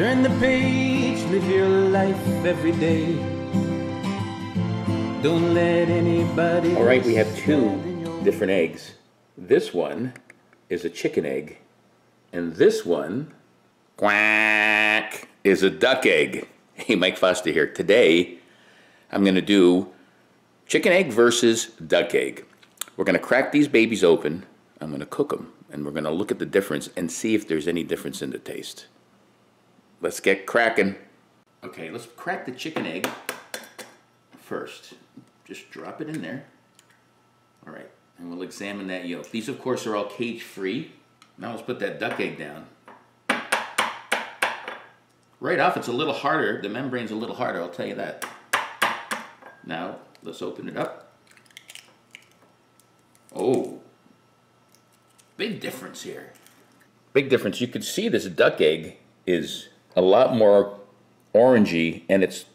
Turn the page, live your life every day. Don't let anybody. All right, we have two different eggs. This one is a chicken egg, and this one, quack, is a duck egg. Hey, Mike Foster here. Today, I'm going to do chicken egg versus duck egg. We're going to crack these babies open. I'm going to cook them, and we're going to look at the difference and see if there's any difference in the taste. Let's get cracking. Okay, let's crack the chicken egg first. Just drop it in there. All right, and we'll examine that yolk. These, of course, are all cage-free. Now let's put that duck egg down. Right off, it's a little harder. The membrane's a little harder, I'll tell you that. Now, let's open it up. Oh, big difference here. Big difference. You can see this duck egg is a lot more orangey, and it's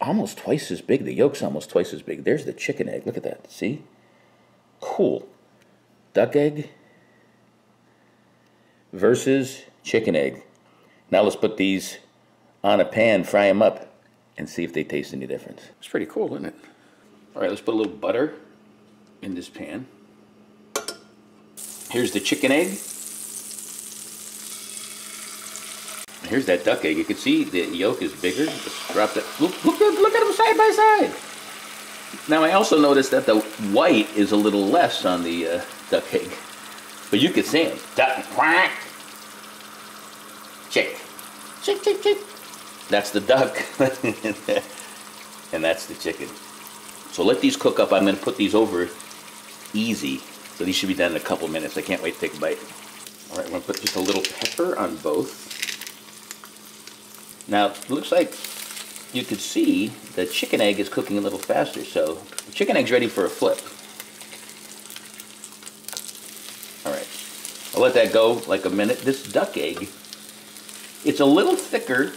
almost twice as big. The yolk's almost twice as big. There's the chicken egg. Look at that. See? Cool. Duck egg versus chicken egg. Now let's put these on a pan, fry them up, and see if they taste any difference. It's pretty cool, isn't it? All right, let's put a little butter in this pan. Here's the chicken egg. Here's that duck egg. You can see the yolk is bigger. Let's drop that. Look, look, look, look at them side by side. Now I also noticed that the white is a little less on the uh, duck egg. But you can see them. Duck, quack. Chick. Chick, chick, chick. That's the duck. and that's the chicken. So let these cook up. I'm going to put these over easy. So these should be done in a couple minutes. I can't wait to take a bite. All right, I'm going to put just a little pepper on both. Now, it looks like you could see the chicken egg is cooking a little faster, so the chicken egg's ready for a flip. All right, I'll let that go like a minute. This duck egg, it's a little thicker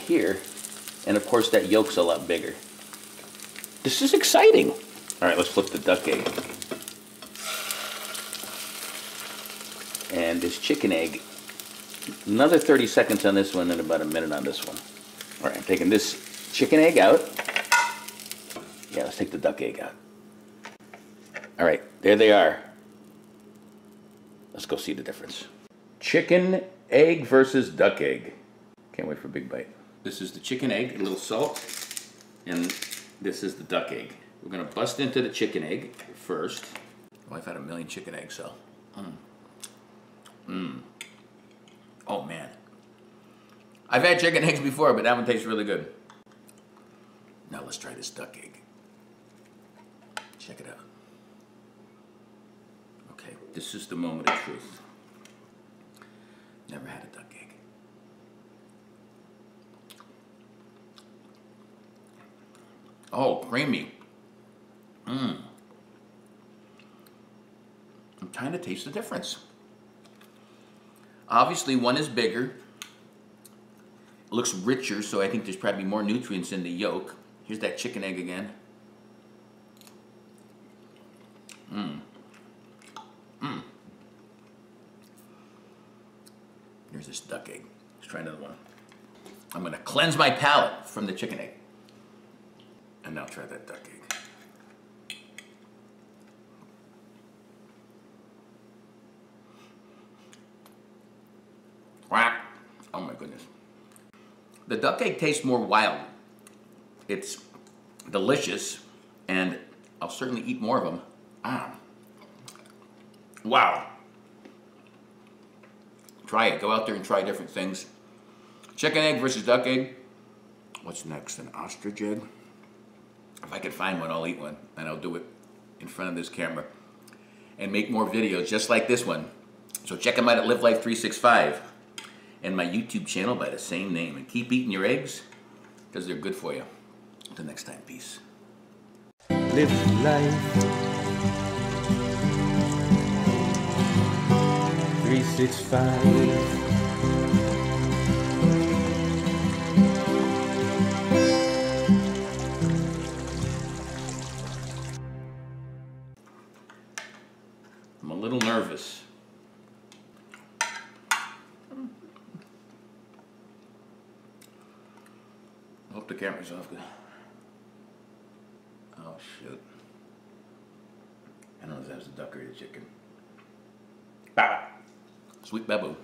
here, and of course that yolk's a lot bigger. This is exciting. All right, let's flip the duck egg. And this chicken egg Another 30 seconds on this one and about a minute on this one. All right, I'm taking this chicken egg out. Yeah, let's take the duck egg out. All right, there they are. Let's go see the difference. Chicken egg versus duck egg. Can't wait for a big bite. This is the chicken egg, a little salt, and this is the duck egg. We're gonna bust into the chicken egg first. Well, I've had a million chicken eggs, so. Mmm. Mmm. Oh man. I've had chicken eggs before, but that one tastes really good. Now let's try this duck egg. Check it out. Okay, this is the moment of truth. Never had a duck egg. Oh, creamy. Mmm. I'm trying to taste the difference. Obviously, one is bigger. Looks richer, so I think there's probably more nutrients in the yolk. Here's that chicken egg again. Mmm. Mmm. Here's this duck egg. Let's try another one. I'm to cleanse my palate from the chicken egg. And now try that duck egg. Quack. Oh my goodness. The duck egg tastes more wild. It's delicious, and I'll certainly eat more of them. Ah. Wow. Try it. Go out there and try different things. Chicken egg versus duck egg. What's next? An ostrich egg? If I can find one, I'll eat one, and I'll do it in front of this camera and make more videos just like this one. So check them out at Live Life 365 and my YouTube channel by the same name. And keep eating your eggs because they're good for you. Until next time, peace. Live life. 365. I'm a little nervous. Camera's off. Oh shoot. I don't know if that was a duck or a chicken. Bah! Sweet babu.